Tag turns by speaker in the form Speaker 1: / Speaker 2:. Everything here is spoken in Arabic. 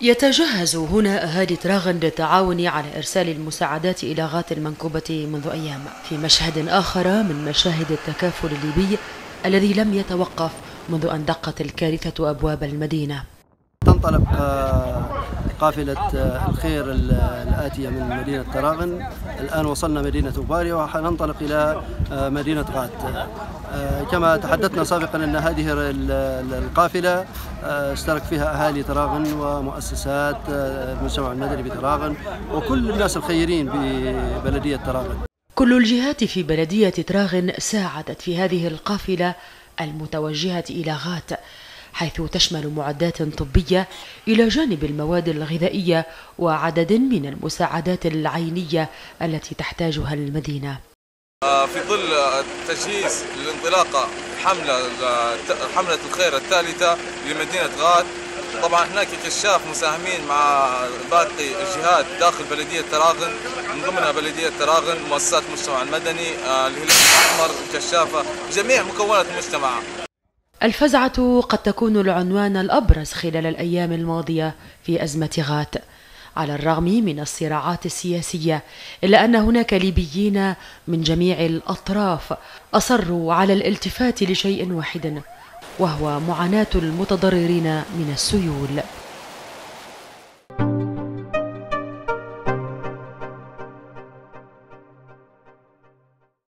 Speaker 1: يتجهز هنا أهالي تراغن للتعاون على إرسال المساعدات إلى غات المنكوبة منذ أيام. في مشهد آخر من مشاهد التكافل الليبي الذي لم يتوقف منذ أن دقت الكارثة أبواب المدينة.
Speaker 2: تنطلق آه، قافلة آه، الخير الآتية من مدينة تراغن. الآن وصلنا مدينة باريا وحننطلق إلى آه، مدينة غات. كما تحدثنا سابقا أن هذه القافلة اشترك فيها أهالي تراغن ومؤسسات المجتمع المدني بتراغن وكل الناس الخيرين ببلدية تراغن.
Speaker 1: كل الجهات في بلدية تراغن ساعدت في هذه القافلة المتوجهة إلى غات. حيث تشمل معدات طبية إلى جانب المواد الغذائية وعدد من المساعدات العينية التي تحتاجها المدينة.
Speaker 3: في ظل التجهيز للانطلاقة حملة حملة الخير الثالثة لمدينة غاد طبعا هناك كشاف مساهمين مع باقي الجهات داخل بلدية تراغن من ضمنها بلدية تراغن مؤسسات المجتمع المدني آه، الهلال الأحمر كشافة جميع مكونات المجتمع.
Speaker 1: الفزعة قد تكون العنوان الأبرز خلال الأيام الماضية في أزمة غات على الرغم من الصراعات السياسية إلا أن هناك ليبيين من جميع الأطراف أصروا على الالتفات لشيء واحد وهو معاناة المتضررين من السيول.